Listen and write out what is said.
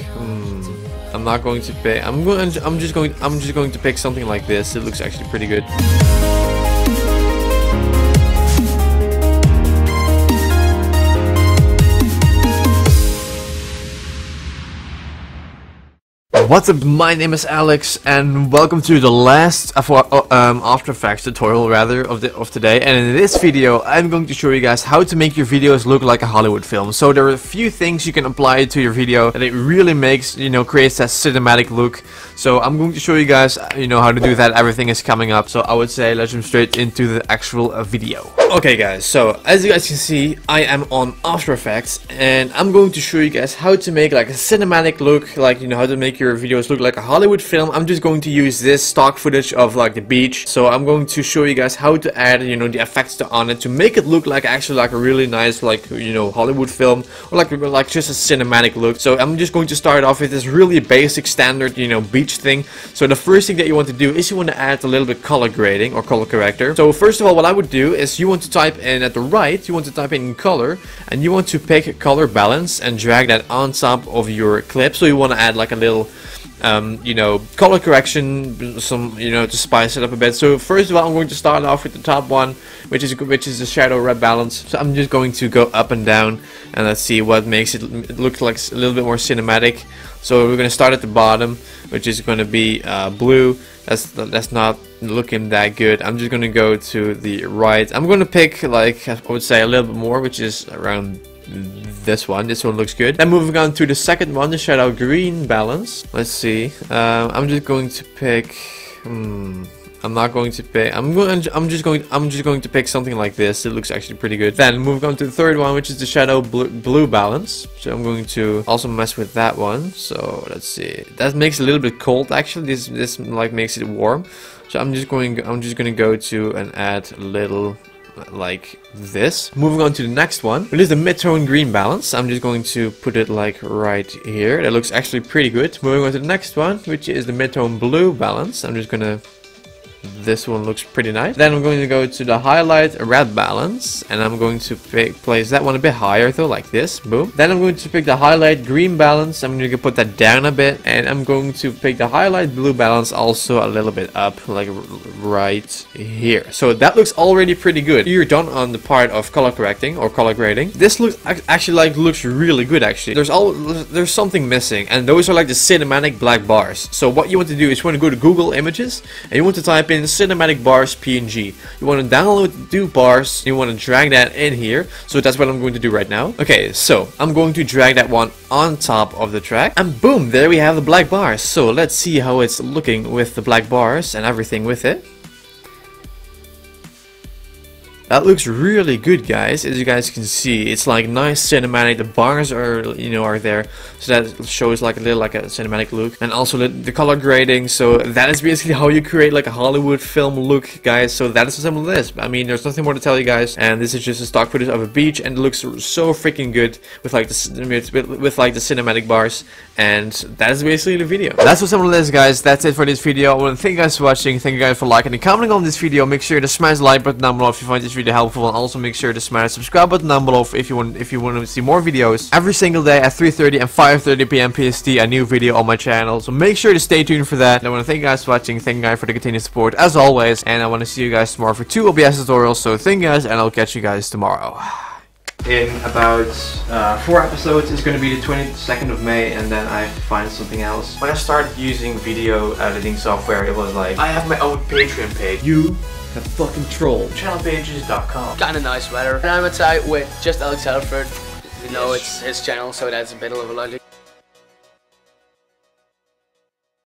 Hmm. I'm not going to pick. I'm going. I'm just going. I'm just going to pick something like this. It looks actually pretty good. What's up, my name is Alex and welcome to the last uh, um, After Effects tutorial rather of, the, of today and in this video I'm going to show you guys how to make your videos look like a Hollywood film. So there are a few things you can apply to your video and it really makes, you know, creates that cinematic look. So I'm going to show you guys, uh, you know, how to do that. Everything is coming up. So I would say let's jump straight into the actual uh, video. Okay guys, so as you guys can see I am on After Effects and I'm going to show you guys how to make like a cinematic look, like, you know, how to make your videos look like a Hollywood film. I'm just going to use this stock footage of like the beach. So I'm going to show you guys how to add, you know, the effects to, on it to make it look like actually like a really nice like, you know, Hollywood film or like like just a cinematic look. So I'm just going to start off with this really basic standard, you know, beach thing. So the first thing that you want to do is you want to add a little bit color grading or color corrector. So first of all, what I would do is you want to type in at the right, you want to type in color and you want to pick color balance and drag that on top of your clip. So you want to add like a little um, you know, color correction, some, you know, to spice it up a bit. So first of all, I'm going to start off with the top one, which is which is the shadow red balance. So I'm just going to go up and down, and let's see what makes it, it look like a little bit more cinematic. So we're going to start at the bottom, which is going to be uh, blue. That's that's not looking that good. I'm just to go to the right. I'm to pick like I would say a little bit more, which is around this one. This one looks good. Then moving on to the second one, the shadow green balance. Let's see. Uh, I'm just going to pick. Hmm. I'm not going to pick. I'm going. I'm just going. I'm just going to pick something like this. It looks actually pretty good. Then moving on to the third one, which is the shadow blue, blue balance. So I'm going to also mess with that one. So let's see. That makes it a little bit cold. Actually, this this like makes it warm. So I'm just going. I'm just going to go to and add a little like this. Moving on to the next one, which is the mid-tone green balance. I'm just going to put it like right here. That looks actually pretty good. Moving on to the next one, which is the mid-tone blue balance. I'm just gonna this one looks pretty nice. Then I'm going to go to the highlight red balance and I'm going to pick, place that one a bit higher though, like this. Boom. Then I'm going to pick the highlight green balance. I'm going to put that down a bit and I'm going to pick the highlight blue balance also a little bit up, like right here. So that looks already pretty good. You're done on the part of color correcting or color grading. This looks actually like looks really good actually. There's all there's something missing and those are like the cinematic black bars. So what you want to do is you want to go to Google Images and you want to type in in cinematic bars PNG. You want to download the bars, you want to drag that in here. So that's what I'm going to do right now. Okay, so I'm going to drag that one on top of the track. And boom, there we have the black bars. So let's see how it's looking with the black bars and everything with it. That looks really good guys, as you guys can see. It's like nice cinematic, the bars are, you know, are there. So that shows like a little like a cinematic look. And also the, the color grading, so that is basically how you create like a Hollywood film look, guys. So that is the simple this. I mean, there's nothing more to tell you guys. And this is just a stock footage of a beach and it looks so freaking good with like the, with, with like the cinematic bars. And that is basically the video. That's what simple this guys. That's it for this video. I want to thank you guys for watching. Thank you guys for liking and commenting on this video. Make sure to smash the like button down below if you find this video helpful and also make sure to smash the subscribe button down below if you want if you want to see more videos. Every single day at 3:30 and 5:30 p.m. PST a new video on my channel. So make sure to stay tuned for that. And I want to thank you guys for watching. Thank you guys for the continued support as always. And I want to see you guys tomorrow for two OBS tutorials. So thank you guys and I'll catch you guys tomorrow in about uh, four episodes. It's going to be the 22nd of May and then I find something else. When I started using video editing software, it was like, I have my own Patreon page. You a fucking troll. Channelpages.com. Kinda nice weather. And I'm outside with just Alex Halford. You know, it's his channel, so that's a bit of a logic.